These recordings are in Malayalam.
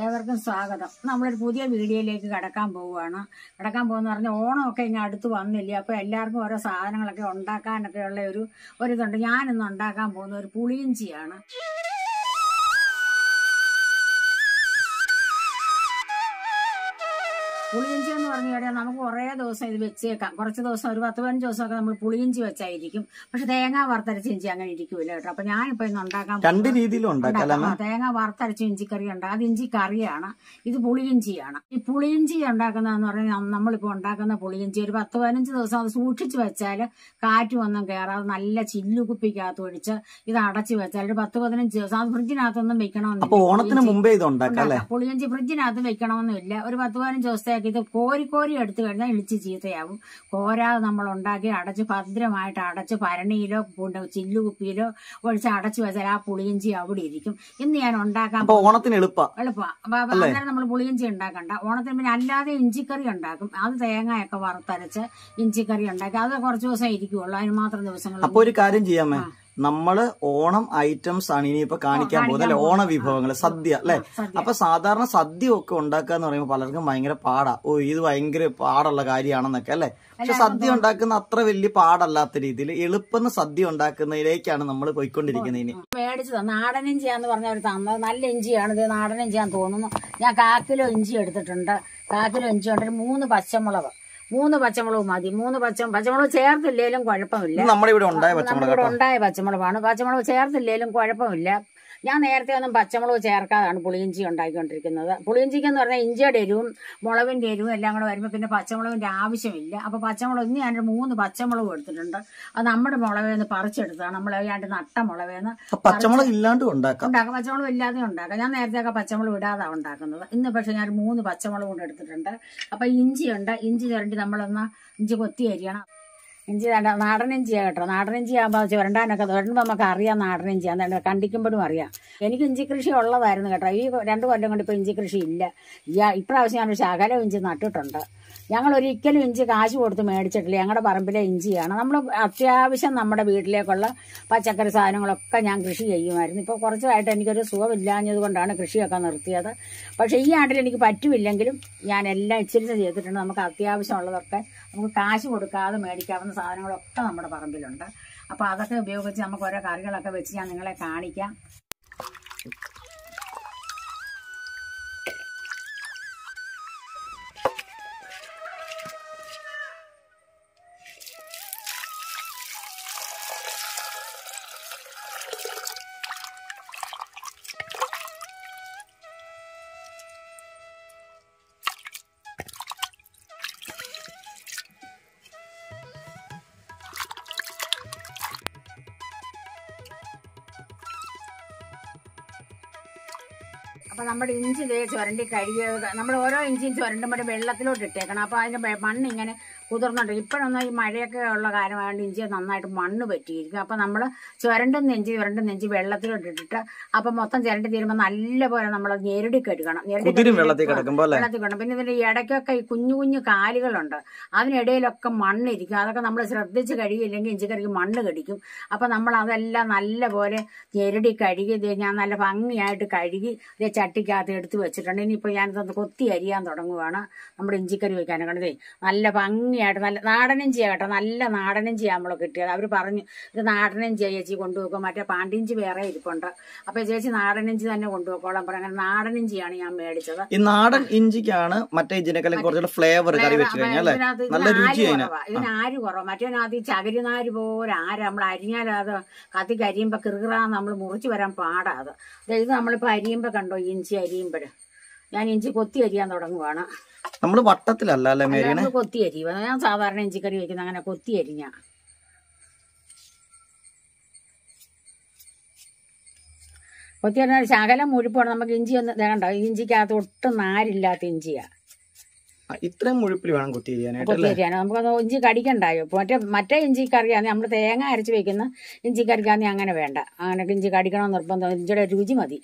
ഏവർക്കും സ്വാഗതം. നമ്മളൊരു പുതിയ വീഡിയോയിലേക്ക് കടക്കാൻ പോവുകയാണ്. കടക്കാൻ പോകുന്ന പറഞ്ഞാൽ ഓണമൊക്കെ ഇങ്ങനെ അടുത്ത് വന്നില്ലേ. അപ്പോൾ എല്ലാവർക്കും ഓരോ സാധനങ്ങളൊക്കെ ഉണ്ടാക്കാനൊക്കെ ഉള്ള ഒരു ഒരിതുണ്ട്. ഞാനിന്ന് ഉണ്ടാക്കാൻ പോകുന്ന ഒരു പുളിയിഞ്ചിയാണ്. പുളിയിഞ്ചി പറഞ്ഞു കഴിഞ്ഞാൽ നമുക്ക് കുറേ ദിവസം ഇത് വെച്ചേക്കാം കുറച്ച് ദിവസം ഒരു പത്ത് പതിനഞ്ച് ദിവസമൊക്കെ നമ്മൾ പുളിയിഞ്ചി വെച്ചായിരിക്കും. പക്ഷെ തേങ്ങ വറുത്തരച്ച ഇഞ്ചി അങ്ങനെ ഇരിക്കൂല കേട്ടോ. അപ്പൊ ഞാനിപ്പോ ഇന്ന് ഉണ്ടാക്കാൻ രണ്ട് രീതിയിലും തേങ്ങ വറുത്തരച്ച ഇഞ്ചിക്കറി ഉണ്ട്. അത് ഇഞ്ചി കറിയാണ്. ഇത് പുളിയിഞ്ചിയാണ് ഈ പുളിയിഞ്ചി ഉണ്ടാക്കുന്നതെന്ന് പറഞ്ഞാൽ നമ്മളിപ്പോ ഉണ്ടാക്കുന്ന പുളിയിഞ്ചി ഒരു പത്ത് പതിനഞ്ച് ദിവസം അത് സൂക്ഷിച്ചു വെച്ചാൽ കാറ്റ് ഒന്നും കയറാതെ നല്ല ചില്ലു ചില്ലുകുപ്പിക്കകത്ത് ഒഴിച്ച് ഇത് അടച്ചു വെച്ചാൽ ഒരു പത്ത് പതിനഞ്ച് ദിവസം അത് ഫ്രിഡ്ജിനകത്തൊന്നും വെക്കണമെന്നില്ല. ഓണത്തിന് മുമ്പേ ഇത്. പുളിയിഞ്ചി ഫ്രിഡ്ജിനകത്ത് വെക്കണമെന്നില്ല. ഒരു പത്ത് പതിനഞ്ച് ദിവസത്തേക്ക് ഇത് കോരി കോരി എടുത്തു കഴിഞ്ഞാൽ ഇളിച്ച് ചീത്തയാവും. കോരാതെ നമ്മൾ ഉണ്ടാക്കി അടച്ച് ഭദ്രമായിട്ട് അടച്ച് ഭരണിയിലോ പുണ്ട- ചില്ലുകുപ്പിയിലോ ഒഴിച്ച് അടച്ചു വെച്ചാൽ ആ പുളിയിഞ്ചി അവിടെ ഇരിക്കും. ഇന്ന് ഞാൻ ഉണ്ടാക്കാൻ ഓണത്തിന് എളുപ്പാ. അപ്പൊ അന്നേരം നമ്മൾ പുളിയിഞ്ചി ഉണ്ടാക്കണ്ട. ഓണത്തിന് പിന്നെ അല്ലാതെ ഇഞ്ചിക്കറി ഉണ്ടാക്കും. അത് തേങ്ങയൊക്കെ വറുത്തരച്ച് ഇഞ്ചിക്കറി ഉണ്ടാക്കി. അത് കുറച്ച് ദിവസം ഇരിക്കുള്ളൂ. അതിന് മാത്രം ദിവസങ്ങൾ അപ്പൊ ഒരു കാര്യം ചെയ്യാമേ? നമ്മൾ ഓണം ഐറ്റംസ് ആണ് ഇനിയിപ്പോ കാണിക്കാൻ പോകുന്നത്. അല്ലെ? ഓണ വിഭവങ്ങൾ സദ്യ അല്ലെ. അപ്പൊ സാധാരണ സദ്യ ഒക്കെ ഉണ്ടാക്കുക എന്ന് പറയുമ്പോൾ പലർക്കും ഭയങ്കര പാടാ. ഓ ഇത് ഭയങ്കര പാടുള്ള കാര്യമാണെന്നൊക്കെ അല്ലെ? പക്ഷെ സദ്യ ഉണ്ടാക്കുന്ന അത്ര വലിയ പാടല്ലാത്ത രീതിയിൽ എളുപ്പം സദ്യ ഉണ്ടാക്കുന്നതിലേക്കാണ് നമ്മൾ പോയിക്കൊണ്ടിരിക്കുന്നത് ഇനി. മേടിച്ചത്. നാടൻ ഇഞ്ചിയാന്ന് പറഞ്ഞ ഒരു തന്നത് നല്ല ഇഞ്ചിയാണ് ഇത്. നാടൻ ഇഞ്ചിയാന്ന് തോന്നുന്നു. ഞാൻ കാക്കിലോ ഇഞ്ചി എടുത്തിട്ടുണ്ട്. കാക്കിലോ ഇഞ്ചി ഉണ്ട് ഒരു മൂന്ന് പച്ചമുളക്. മൂന്ന് പച്ചമുളകും മതി. മൂന്ന് പച്ച പച്ചമുളക് ചേർത്തില്ലേലും കുഴപ്പമില്ല. നമ്മുടെ ഇവിടെ ഉണ്ടായ പച്ചമുളകാണ്. പച്ചമുളക് ചേർത്തില്ലേലും കുഴപ്പമില്ല. ഞാൻ നേരത്തെ ഒന്നും പച്ചമുളക് ചേർക്കാതാണ് പുളിയിഞ്ചി ഉണ്ടാക്കിക്കൊണ്ടിരിക്കുന്നത്. പുളിയിഞ്ചിക്ക് എന്ന് പറഞ്ഞാൽ ഇഞ്ചിയുടെ എരിവും മുളകിന്റെ എരിവും എല്ലാം കൂടെ വരുമ്പോൾ പിന്നെ പച്ചമുളകിന്റെ ആവശ്യമില്ല. അപ്പോൾ പച്ചമുളക് ഇന്ന് ഞാനൊരു മൂന്ന് പച്ചമുളക് എടുത്തിട്ടുണ്ട്. അത് നമ്മുടെ മുളവേന്ന് പറിച്ചെടുത്താണ് നമ്മൾ ഏതാണ്ട് നട്ട മുളവേന്ന് അപ്പൊ പച്ചമുളക് ഇല്ലാണ്ട് ഉണ്ടാക്കാം. ഉണ്ടാക്കാം. പച്ചമുളക് ഇല്ലാതെ ഉണ്ടാക്കാം. ഞാൻ നേരത്തെയൊക്കെ പച്ചമുളക് ഇടാതാണ് ഉണ്ടാക്കുന്നത്. ഇന്ന് പക്ഷേ ഞാൻ മൂന്ന് പച്ചമുളക് കൊണ്ട് എടുത്തിട്ടുണ്ട്. അപ്പോൾ ഇഞ്ചിയുണ്ട്. ഇഞ്ചി ചുരണ്ടി നമ്മളൊന്ന് ഇഞ്ചി കൊത്തി അരിയണം. ഇഞ്ചി വേണ്ട. നാടൻ ഇഞ്ചിയാണ് കേട്ടോ. നാടൻ ഇഞ്ചി ആകുമ്പോൾ ചുരണ്ടാനൊക്കെ തുരണ്ടുമ്പോൾ നമുക്ക് അറിയാം നാടൻ ഇഞ്ചി. എന്താണ് കണ്ടിക്കുമ്പോഴും അറിയാം. എനിക്ക് ഇഞ്ചി കൃഷി ഉള്ളതായിരുന്നു കേട്ടോ. ഈ രണ്ട് കൊല്ലം കൊണ്ട് ഇപ്പോൾ ഇഞ്ചി കൃഷി ഇല്ല. ഇപ്രാവശ്യം ഞാനൊരു ശകലം ഇഞ്ചി നട്ടിട്ടുണ്ട്. ഞങ്ങൾ ഒരിക്കലും ഇഞ്ചി കാശ് കൊടുത്ത് മേടിച്ചിട്ടില്ല. ഞങ്ങളുടെ പറമ്പിലെ ഇഞ്ചിയാണ്. നമ്മൾ അത്യാവശ്യം നമ്മുടെ വീട്ടിലേക്കുള്ള പച്ചക്കറി സാധനങ്ങളൊക്കെ ഞാൻ കൃഷി ചെയ്യുമായിരുന്നു. ഇപ്പോൾ കുറച്ചായിട്ട് എനിക്കൊരു സുഖമില്ലാഞ്ഞത് കൊണ്ടാണ് കൃഷിയൊക്കെ നിർത്തിയത്. പക്ഷേ ഈ ആണ്ടിൽ എനിക്ക് പറ്റുമില്ലെങ്കിലും ഞാൻ എല്ലാം ഇച്ചിരി ചെയ്തിട്ടുണ്ട്. നമുക്ക് അത്യാവശ്യമുള്ളതൊക്കെ നമുക്ക് കാശ് കൊടുക്കാതെ മേടിക്കാവുന്ന സാധനങ്ങളൊക്കെ നമ്മുടെ പറമ്പിലുണ്ട്. അപ്പോൾ അതൊക്കെ ഉപയോഗിച്ച് നമുക്ക് ഓരോ കറികളൊക്കെ വെച്ച് ഞാൻ നിങ്ങളെ കാണിക്കാം. അപ്പൊ നമ്മുടെ ഇഞ്ചി ചുരണ്ടി കഴുകിയത് നമ്മൾ ഓരോ ഇഞ്ചിയും ചുരണ്ടുമ്പോൾ വെള്ളത്തിലോട്ട് ഇട്ടേക്കണം. അപ്പൊ അതിന്റെ വെ- കുതിർന്നുണ്ട്. ഇപ്പോഴൊന്നും ഈ മഴയൊക്കെ ഉള്ള കാര്യമായതുകൊണ്ട് ഇഞ്ചി നന്നായിട്ട് മണ്ണ് പറ്റിയിരിക്കും അപ്പം നമ്മൾ ചുരണ്ടും നെഞ്ചി ചുരണ്ടും നെഞ്ചി വെള്ളത്തിലോട്ട് ഇട്ടിട്ട് അപ്പം മൊത്തം ചുരണ്ടി തീരുമ്പോൾ നല്ലപോലെ നമ്മൾ ഞെരടി കഴുകണം ഞെരടി വെള്ളത്തിൽ കിടക്കണം പിന്നെ ഇതിന്റെ ഇടയ്ക്കൊക്കെ ഈ കുഞ്ഞു കുഞ്ഞു കാലുകളുണ്ട്. അതിനിടയിലൊക്കെ മണ്ണിരിക്കും. അതൊക്കെ നമ്മൾ ശ്രദ്ധിച്ച് കഴുകിയില്ലെങ്കിൽ ഇഞ്ചിക്കറിക്ക് മണ്ണ് കടിക്കും. അപ്പം നമ്മൾ അതെല്ലാം നല്ലപോലെ ഞെരടി കഴുകി ഞാൻ നല്ല ഭംഗിയായിട്ട് കഴുകി ഇതേ ചട്ടിക്കകത്ത് എടുത്ത് വെച്ചിട്ടുണ്ട്. ഇനിയിപ്പോൾ ഞാനിതൊന്ന് കൊത്തി അരിയാൻ തുടങ്ങുവാണ്. നമ്മുടെ ഇഞ്ചിക്കറി വയ്ക്കാനൊക്കെ നല്ല നല്ല ഭംഗിയായിട്ട് നല്ല നാടൻ ചെയ്യാം കേട്ടോ. നല്ല നാടനം ചെയ്യാൻ നമ്മൾ കിട്ടിയത്. അവർ പറഞ്ഞു ഇത് നാടനം ചെയ്യാം ചേച്ചി കൊണ്ടുപോകും മറ്റേ പാണ്ടിഞ്ചി വേറെ ഇരിപ്പുണ്ട്. അപ്പൊ ചേച്ചി നാടൻ ഇഞ്ചി തന്നെ കൊണ്ടുപോക്കോളാം പറഞ്ഞു. അങ്ങനെ നാടൻ ഇഞ്ചിയാണ് ഞാൻ മേടിച്ചത്. ഈ നാടൻ ഇഞ്ചിക്കാണ് മറ്റേ ഇഞ്ചിനെക്കാളും കുറച്ചുകൂടെ ഫ്ലേവർ കറി വെച്ച് കഴിഞ്ഞാൽ നല്ല രുചി. ഇതിന് ആര് കുറവ്? മറ്റേനകത്ത് ഈ ചകിരിനാര് പോലെ ആര്? നമ്മൾ അരിഞ്ഞാൽ അത് കത്തിക്ക് അരിയുമ്പോ കിറുകിറാന്ന് നമ്മൾ മുറിച്ച് വരാൻ പാടാ അത്. ഇത് നമ്മളിപ്പോ അരിയുമ്പോ കണ്ടോ? ഇഞ്ചി അരിയുമ്പോഴ്. ഞാൻ ഇഞ്ചി കൊത്തി അരിയാൻ തുടങ്ങുവാണ്. നമ്മൾ വട്ടത്തിലല്ല അല്ലെ കൊത്തി അരിയുക ഞാൻ സാധാരണ ഇഞ്ചിക്കറി വെക്കുന്ന അങ്ങനെ കൊത്തി അരിഞ്ഞ. കൊത്തി അരിഞ്ഞാൽ ശകലം മുഴുപ്പാണ്. നമുക്ക് ഇഞ്ചി ഒന്ന് ദേ കണ്ടോ? ഇഞ്ചിക്കകത്ത് ഒട്ടും നാരില്ലാത്ത ഇഞ്ചിയാ. ഇത്രയും മുഴുപ്പിൽ വേണം കുത്തി ചെയ്യാനായിട്ട് കൊത്തി നമുക്കത് ഇഞ്ചി കടിക്കണ്ടായോ? മറ്റേ മറ്റേ ഇഞ്ചി കറിയാന്ന് നമ്മൾ തേങ്ങ അരച്ച് വെക്കുന്ന ഇഞ്ചി കറിക്കാന്ന് അങ്ങനെ വേണ്ട. അങ്ങനെ ഇഞ്ചി കടിക്കണം നിർബന്ധം? ഇഞ്ചിയുടെ രുചി മതി.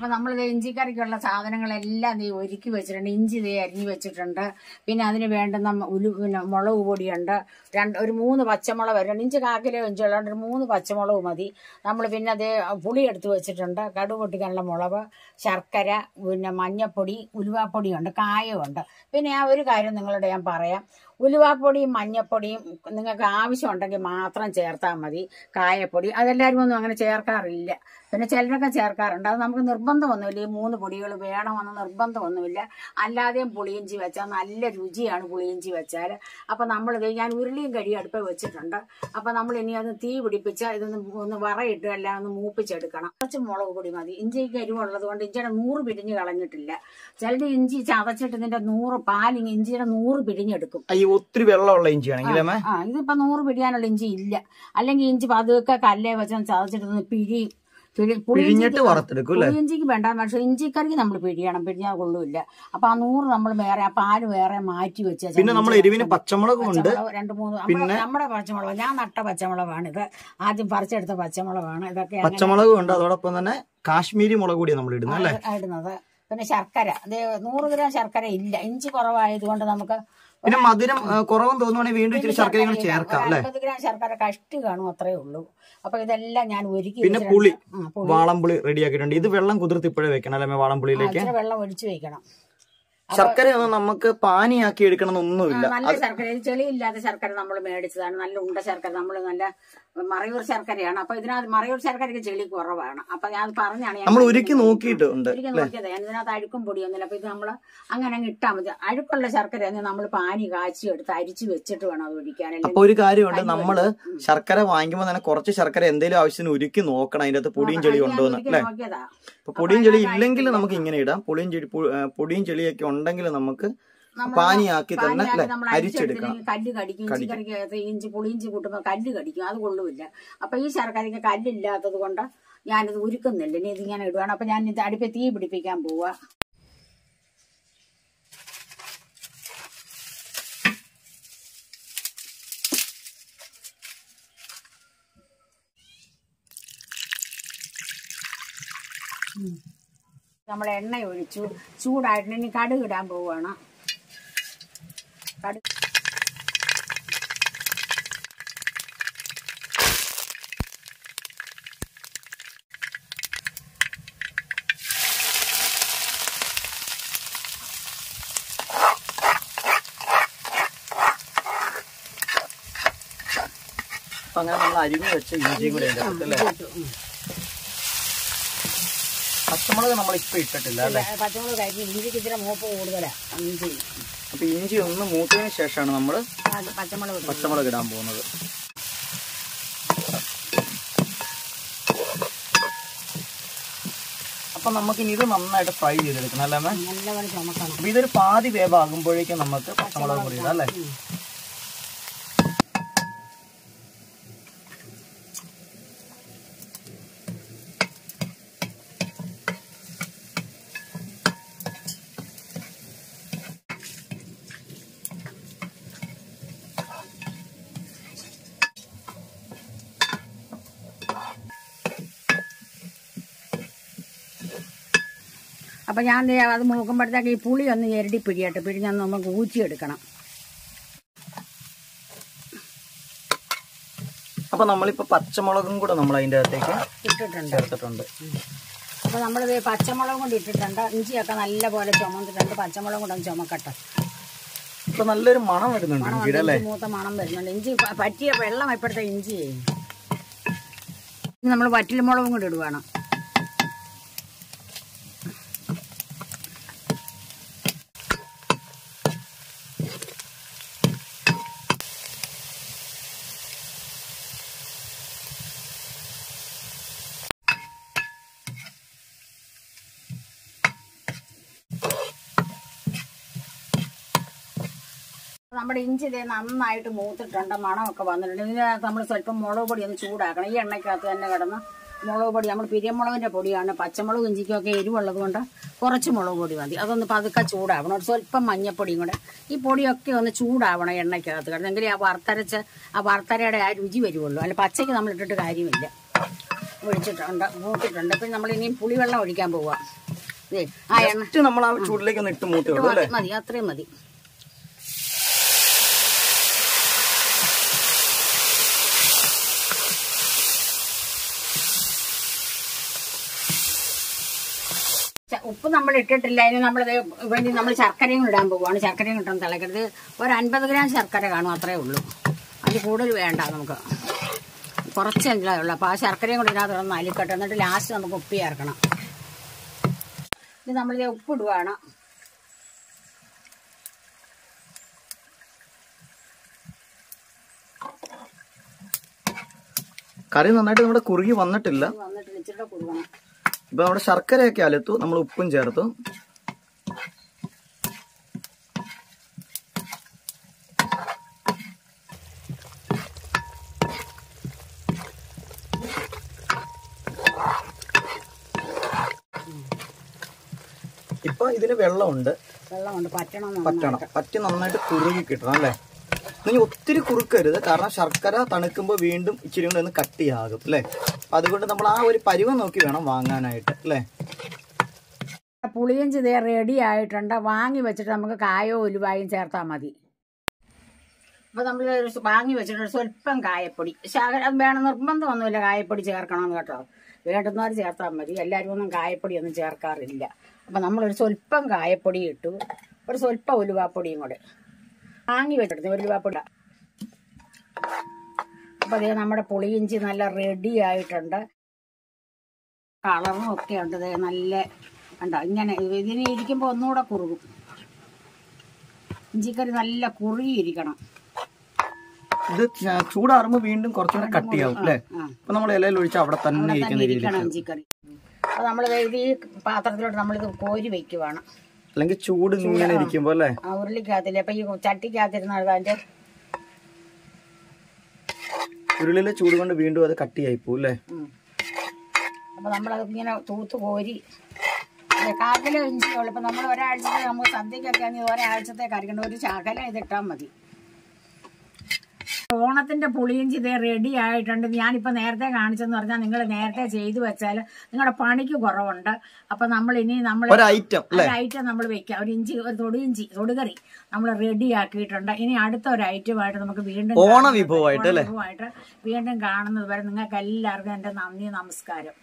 അപ്പൊ നമ്മൾ ഇഞ്ചിക്കറിക്കുള്ള സാധനങ്ങളെല്ലാം നീ ഒരുക്കി വെച്ചിട്ടുണ്ട്. ഇഞ്ചി ദേ അരിഞ്ഞു വെച്ചിട്ടുണ്ട്. പിന്നെ അതിന് വേണ്ടുന്ന ഉലു പിന്നെ മുളക് പൊടിയുണ്ട്. രണ്ട് ഒരു മൂന്ന് പച്ചമുളക് വരുന്നുണ്ട് ഇഞ്ചി കാക്കിലോ ഇഞ്ചി ഉള്ളതുകൊണ്ട് ഒരു മൂന്ന് പച്ചമുളക് മതി. നമ്മൾ പിന്നെ അതേ പുളി എടുത്ത് വെച്ചിട്ടുണ്ട്. കടു പൊട്ടിക്കാനുള്ള മുളക് ശർക്കര പിന്നെ മഞ്ഞപ്പൊടി ഉലുവാപ്പൊടിയുണ്ട് കായമുണ്ട് പിന്നെ ആ ഒരു കാര്യം നിങ്ങളോട് ഞാൻ പറയാം. ഉലുവാപ്പൊടിയും മഞ്ഞപ്പൊടിയും നിങ്ങൾക്ക് ആവശ്യമുണ്ടെങ്കിൽ മാത്രം ചേർത്താൽ മതി. കായപ്പൊടി അതെല്ലാവരും ഒന്നും അങ്ങനെ ചേർക്കാറില്ല. പിന്നെ ചിലരൊക്കെ ചേർക്കാറുണ്ട്. അത് നമുക്ക് നിർബന്ധമൊന്നുമില്ല. ഈ മൂന്ന് പൊടികൾ വേണമെന്ന് നിർബന്ധമൊന്നുമില്ല. അല്ലാതെയും പുളിയിഞ്ചി വെച്ചാൽ നല്ല രുചിയാണ് പുളിയിഞ്ചി വെച്ചാൽ. അപ്പം നമ്മളിത് ഞാൻ ഉരുളിയും കഴി അടുപ്പ് വെച്ചിട്ടുണ്ട്. അപ്പം നമ്മൾ ഇനി അത് തീ പിടിപ്പിച്ച് ഇതൊന്ന് ഒന്ന് വറയിട്ട് എല്ലാം ഒന്ന് മൂപ്പിച്ചെടുക്കണം. കുറച്ച് മുളക് പൊടി മതി. ഇഞ്ചിക്ക് എരിവുള്ളത് കൊണ്ട് ഇഞ്ചിയുടെ നൂറ് പിരിഞ്ഞ് കളഞ്ഞിട്ടില്ല. ചിലർ ഇഞ്ചി ചതച്ചിട്ട് ഇതിന്റെ നൂറ് പാലിങ് ഇഞ്ചിയുടെ നൂറ് പിരിഞ്ഞെടുക്കും ഈ ഒത്തിരി വെള്ളമുള്ള ഇഞ്ചിയാണെങ്കിൽ അമ്മേ ആ ഇതിപ്പോ നൂറ് പിടിയാനുള്ള ഇഞ്ചി ഇല്ല. അല്ലെങ്കിൽ ഇഞ്ചി പതുക്കെ കല്ലേ വെച്ചാൽ ചതച്ചിട്ട് പിഴി പിഴിഞ്ഞിട്ട് വറുത്തെടുക്കും അല്ലേ? പുളിയിഞ്ചിക്ക് വേണ്ട. പക്ഷെ ഇഞ്ചിക്കറിക്ക് നമ്മൾ പിഴിയണം. പിഴിഞ്ഞാൽ കൊള്ളൂല്ല. അപ്പൊ ആ നൂറ് നമ്മൾ വേറെ ആ പാൽ വേറെ മാറ്റി വെച്ച് പിന്നെ നമ്മൾ എരിവിന് പച്ചമുളകും ഉണ്ട്. രണ്ട് മൂന്ന് നമ്മുടെ- നമ്മുടെ പച്ചമുളക് ഞാൻ നട്ട പച്ചമുളകാണ് ഇത്. ആദ്യം പറിച്ചെടുത്ത പച്ചമുളകാണ്. ഇതൊക്കെ പച്ചമുളക് ഉണ്ട്. അതോടൊപ്പം തന്നെ കാശ്മീരി മുളക് കൂടി നമ്മൾ ഇടുന്നത് ഇടുന്നത്. പിന്നെ ശർക്കര. അതേ നൂറ് ഗ്രാം ശർക്കര ഇല്ല. ഇഞ്ചി കുറവായതുകൊണ്ട് നമുക്ക് പിന്നെ മധുരം കുറവും തോന്നുവാണെങ്കിൽ വീണ്ടും ഇച്ചിരി ശർക്കര ചേർക്കാം അല്ലെ? അമ്പത് ഗ്രാം ശർക്കര കഷ്ടി കാണും അത്രേ ഉള്ളൂ. അപ്പൊ ഇതെല്ലാം ഞാൻ ഒരുക്കി പിന്നെ. പുളി. വാളംപുളി റെഡിയാക്കിയിട്ടുണ്ട് ഇത് വെള്ളം കുതിർത്ത് ഇപ്പോഴേ വെക്കണം അല്ലെ വാളംപുളിയിലേക്ക്? വെള്ളം ഒഴിച്ചു വെക്കണം. ശർക്കര ഒന്നും നമുക്ക് പാനിയാക്കി എടുക്കണമെന്നൊന്നുമില്ല. നല്ല ശർക്കര. ചെളി ചെളിയില്ലാത്ത ശർക്കര നമ്മൾ മേടിച്ചതാണ്. നല്ല ഉണ്ട ശർക്കര. നമ്മൾ നല്ല മറയൂർ ശർക്കരയാണ്. അപ്പൊ ഇതിനകത്ത് മറയൂർ ശർക്കരയ്ക്ക് ചെളി കുറവാണ്. അപ്പൊ ഞാൻ പറഞ്ഞാണ് നമ്മൾ ഒരുക്കി നോക്കിയിട്ടുണ്ട്. ഒരിക്കൽ നോക്കിയത്. ഞാൻ ഇതിനകത്ത് അഴുക്കും പൊടിയൊന്നുമില്ല. അപ്പൊ ഇത് നമ്മൾ അങ്ങനെ അങ്ങ് ഇട്ടാൽ മതി. അഴുക്കുള്ള ശർക്കര നമ്മൾ പാനി കാച്ചി എടുത്ത് അരിച്ചു വെച്ചിട്ട് വേണം അത് ഒഴിക്കാൻ. അപ്പൊ ഒരു കാര്യമുണ്ട്. നമ്മൾ ശർക്കര വാങ്ങിക്കുമ്പോൾ തന്നെ കുറച്ച് ശർക്കര എന്തെങ്കിലും ആവശ്യത്തിന് ഒരുക്കി നോക്കണം. അതിന്റെ അകത്ത് പൊടിയും ചെളിയും ഉണ്ടോ എന്ന് അല്ലെ? പൊടിയും ചെളി ഇല്ലെങ്കിൽ നമുക്ക് ഇങ്ങനെ ഇടാം. പൊടിയും ചെളി പൊടിയും ചെളിയൊക്കെ ഉണ്ടെങ്കിൽ നമുക്ക് പാനിയാക്കി തന്നെ അരിച്ചെടുക്കണം. കല്ല് കടിക്കും ഇഞ്ചി പുളിയിഞ്ചി കൂട്ടുമ്പോൾ കല്ല് കടിക്കും. അത് കൊള്ളുമില്ല അപ്പൊ ഈ ശർക്കരയ്ക്ക് കല്ലില്ലാത്തത് കൊണ്ട് ഞാനിത് ഉരുക്കുന്നില്ല. ഇനി ഇതിങ്ങനെ ഇടുവാണ്. അപ്പൊ ഞാൻ ഇത് അടുപ്പിൽ തീ പിടിപ്പിക്കാൻ പോവാ. നമ്മൾ എണ്ണ ഒഴിച്ചു ചൂടായിട്ട് ഇനി കടുക് ഇടാൻ പോവാണ് കടുക് അങ്ങനെ നമ്മൾ അരിഞ്ഞു വെച്ച ഇഞ്ചിയും കൂടെ അതിന്റെ അകത്ത് അല്ലേ ഇട്ടു. ഉം. പച്ചമുളക് നമ്മൾ ഇപ്പൊ ഇട്ടിട്ടില്ല അല്ലെ? പച്ചമുളക് ഇഞ്ചിക്ക് ഇച്ചിരി മൂപ്പ് കൂടുതലാണ് ഇഞ്ചി. അപ്പൊ ഇഞ്ചി ഒന്ന് മൂത്തതിന് ശേഷമാണ് നമ്മൾ പച്ചമുളക് പച്ചമുളക് ഇടാൻ പോകുന്നത്. അപ്പൊ നമുക്ക് ഇനി ഇത് നന്നായിട്ട് ഫ്രൈ ചെയ്തെടുക്കണം അല്ലേ മാം? അപ്പൊ ഇതൊരു പാതി വേവാകുമ്പോഴേക്കും നമുക്ക് പച്ചമുളക് പൊടി ഇടാം അല്ലേ? അപ്പൊ ഞാൻ ദേ അത് നോക്കുമ്പോഴത്തേക്ക് ഈ പുളി ഒന്ന് ഞെരടി പിഴിയട്ടെ പിഴിഞ്ഞൊന്ന് നമുക്ക് ഊച്ചിയെടുക്കണം. അപ്പൊ നമ്മളിപ്പോ പച്ചമുളകും കൂടെ നമ്മൾ അതിന്റെ അകത്തേക്ക് ഇട്ടിട്ടുണ്ട്. ചേർത്തിട്ടുണ്ട്. അപ്പൊ നമ്മളിത് പച്ചമുളകും കൊണ്ട് ഇട്ടിട്ടുണ്ട്. ഇഞ്ചിയൊക്കെ നല്ല പോലെ ചുമന്നിട്ടുണ്ട് പച്ചമുളകും കൂടെ ചുമക്കട്ടെ. ഇപ്പൊ നല്ലൊരു മണം വരുന്നുണ്ട് മൂത്ത മണം വരുന്നുണ്ട്. ഇഞ്ചി പറ്റിയ വെള്ളം ഇപ്പോഴത്തെ ഇഞ്ചി നമ്മൾ വറ്റൽമുളകും കൂടി ഇടുവാണ്. നമ്മുടെ ഇഞ്ചി ഇതേ നന്നായിട്ട് മൂത്തിട്ടുണ്ട് മണമൊക്കെ വന്നിട്ടുണ്ട്. ഇതിനകത്ത് നമ്മൾ സ്വല്പം മുളക് പൊടി ഒന്ന് ചൂടാക്കണം. ഈ എണ്ണയ്ക്കകത്ത് തന്നെ കിടന്ന് മുളക് പൊടി നമ്മൾ പിരിയമുളകിന്റെ പൊടിയാണ്. പച്ചമുളക് ഇഞ്ചിക്കൊക്കെ എരിവുള്ളത് കൊണ്ട് കുറച്ച് മുളക് പൊടി മതി. അതൊന്ന് പതുക്കെ ചൂടാവണം. ഒരു സ്വല്പം മഞ്ഞപ്പൊടിയും കൂടെ. ഈ പൊടിയൊക്കെ ഒന്ന് ചൂടാവണം എണ്ണയ്ക്കകത്ത് കിടന്ന്. എങ്കിലേ ആ വറുത്തരച്ച് ആ വറുത്തരയുടെ ആ രുചി വരുള്ളൂ അല്ല പച്ചയ്ക്ക് നമ്മൾ ഇട്ടിട്ട് കാര്യമില്ല. ഒഴിച്ചിട്ടുണ്ട് മൂട്ടിട്ടുണ്ട് പിന്നെ നമ്മൾ ഇനിയും പുളിവെള്ളം ഒഴിക്കാൻ പോവാം. ആ എണ്ണ നമ്മൾ ആ ചൂടിലേക്ക് മതി. അത്രയും മതി ച- ഉപ്പ് നമ്മൾ ഇട്ടിട്ടില്ല അതിന് നമ്മൾ വേണ്ടി നമ്മൾ ശർക്കരയും ഇടാൻ പോവുകയാണ്. ശർക്കരയും കിട്ടാൻ തിളക്കരുത്. ഒരു അൻപത് ഗ്രാം ശർക്കര കാണും അത്രേ ഉള്ളൂ. അത് കൂടുതൽ വേണ്ട നമുക്ക്. കുറച്ച് കുറച്ചല്ലേ ഉള്ളൂ. അപ്പോൾ ആ ശർക്കരയും കൂടി ഇതിനകത്ത് ഒന്ന് അലിക്കട്ടെ. എന്നിട്ട് ലാസ്റ്റ് നമുക്ക് ഉപ്പ് ചേർക്കണം. ഇത് നമ്മളിത് ഉപ്പ് ഇടുവാണ് കറി നന്നായിട്ട് നമ്മുടെ കുറുകി വന്നിട്ടില്ല. വന്നിട്ടില്ല വന്നിട്ട് ഇച്ചിരി കൊടുക്കണം ഇപ്പൊ നമ്മുടെ ശർക്കരയൊക്കെ അലത്തു നമ്മൾ ഉപ്പും ചേർത്തു. ഇപ്പൊ ഇതിന് വെള്ളമുണ്ട്. വെള്ളം പറ്റണം പറ്റി നന്നായിട്ട് കുറുകി കിട്ടണം അല്ലേ? ഇനി ഒത്തിരി കുറുക്കരുത്. കാരണം ശർക്കര തണുക്കുമ്പോൾ വീണ്ടും ഇച്ചിരി കൂടെ ഒന്ന് കട്ടിയാകും അല്ലേ? അതുകൊണ്ട് നമ്മൾ ആ ഒരു പരുവം നോക്കി വേണം വാങ്ങാനായിട്ട് അല്ലേ? പുളിയഞ്ചി ഇതേ റെഡി ആയിട്ടുണ്ട്. വാങ്ങി വെച്ചിട്ട് നമുക്ക് കായോ ഉലുവായും ചേർത്താൽ മതി. അപ്പോൾ നമ്മൾ വാങ്ങി വെച്ചിട്ട് സ്വല്പം കായപ്പൊടി. ശകലം വേണം നിർബന്ധമൊന്നുമില്ല കായപ്പൊടി ചേർക്കണമെന്ന് കേട്ടോ. വേണ്ടുന്നവർ ചേർത്താൽ മതി. എല്ലാവരും ഒന്നും കായപ്പൊടി ഒന്നും ചേർക്കാറില്ല. അപ്പം നമ്മളൊരു സ്വല്പം കായപ്പൊടി ഇട്ടു. ഒരു സ്വല്പം ഉലുവാപ്പൊടിയും കൂടെ. വാങ്ങി വെച്ചിട്ട് ഉലുവാപ്പൊടി അപ്പോൾ അതേ നമ്മുടെ പുളിയിഞ്ചി നല്ല റെഡി ആയിട്ടുണ്ട്. കളറും ഒക്കെ ഉണ്ട് ഇത് നല്ല കണ്ടോ? ഇങ്ങനെ ഇതിന് ഇരിക്കുമ്പോൾ ഒന്നുകൂടെ കുറുകും. ഇഞ്ചിക്കറി നല്ല കുറുകിയിരിക്കണം. ഇത് ചൂടാറുമ്പോ വീണ്ടും കുറച്ചുകൂടെ കട്ടിയാവും അല്ലേ? അപ്പൊ നമ്മൾ ഇലയിൽ ഒഴിച്ച് അവിടെ തന്നെ ഇരിക്കുന്ന രീതിയിൽ ഇഞ്ചിക്കറി. അപ്പോൾ നമ്മൾ ഇത് ഈ പാത്രത്തിലോട്ട് നമ്മളിത് കോരി വെക്കുവാണ്. അല്ലെങ്കിൽ ചൂട് ഇങ്ങനെ ഇരിക്കുമ്പോ അല്ലേ? ഉരുളിക്കാത്തില്ല അപ്പൊ ഈ ചട്ടിക്കകത്തിരുന്നാൽ അതിന്റെ ഉരുളിലെ ചൂട് കൊണ്ട് വീണ്ടും അത് കട്ടിയായി പോകും അല്ലേ? അപ്പോൾ നമ്മളത് ഇങ്ങനെ തൂത്ത് കോരി. കാക്കിലോ ഇഞ്ചിയുള്ളൂ. ഇപ്പം നമ്മൾ ഒരാഴ്ചത്തെ നമുക്ക് സദ്യക്കൊക്കെ ആണെങ്കിൽ ഒരാഴ്ചത്തേക്ക് അരിക്കണം ഒരു ശകലം ഇതിട്ടാൽ മതി. ഓണത്തിന്റെ പുളിയിഞ്ചി ഇതേ റെഡി ആയിട്ടുണ്ട്. ഞാനിപ്പോൾ നേരത്തെ കാണിച്ചെന്ന് പറഞ്ഞാൽ നിങ്ങൾ നേരത്തെ ചെയ്തു വെച്ചാൽ നിങ്ങളുടെ പണിക്ക് കുറവുണ്ട്. അപ്പൊ നമ്മൾ ഇനി നമ്മൾ ഒരു ഐറ്റം നമ്മൾ വെക്കാം. ഒരു ഇഞ്ചി ഒരു തൊടിയിഞ്ചി തൊടുകറി നമ്മൾ റെഡി ആക്കിയിട്ടുണ്ട്. ഇനി അടുത്ത ഒരു ഐറ്റമായിട്ട് നമുക്ക് വീണ്ടും ഓണ? വിഭവമായിട്ട് വീണ്ടും കാണുന്നത് വരെ നിങ്ങൾക്ക് എല്ലാവർക്കും എന്റെ നന്ദി നമസ്കാരം.